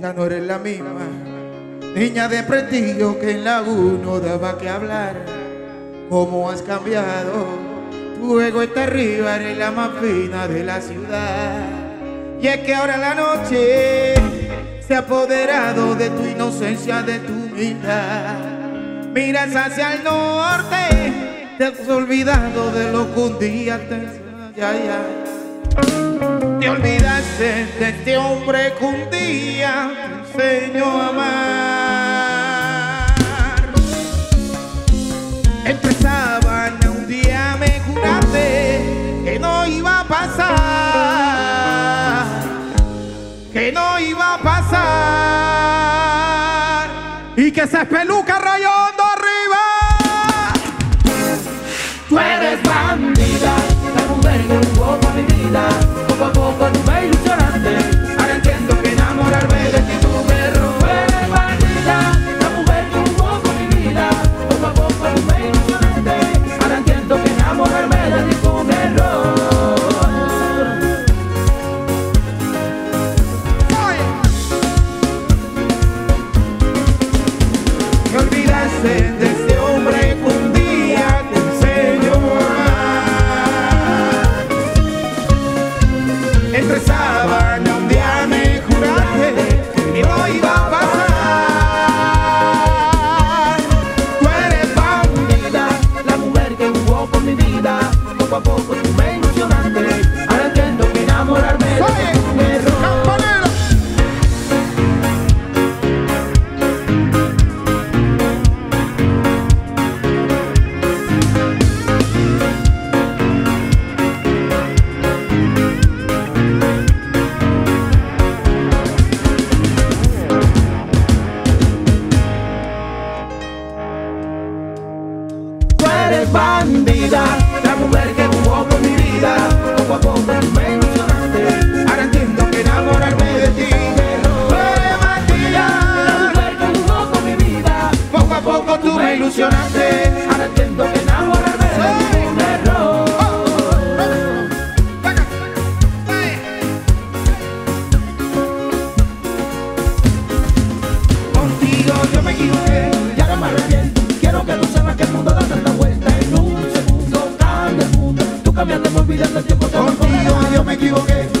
ya no eres la misma. Niña de prestigio que en la uno daba que hablar. ¿Cómo has cambiado? Tu ego está arriba, eres la más fina de la ciudad. Y es que ahora la noche se ha apoderado de tu inocencia, de tu humildad. Miras hacia el norte, te has olvidado de lo que un día te... Te olvidaste de este hombre que un día te enseñó a amar. Empezaban un día me juraste que no iba a pasar, que no iba a pasar y que se espeluca por mi vida, poco a poco. la mujer que jugó con mi vida, poco a poco me ilusionaste, ahora entiendo que enamorarme de ti fue Matilda, la mujer que jugó por mi vida, poco a poco tú me ilusionaste, ahora entiendo cambiando, olvidando el tiempo. Contigo yo me equivoqué.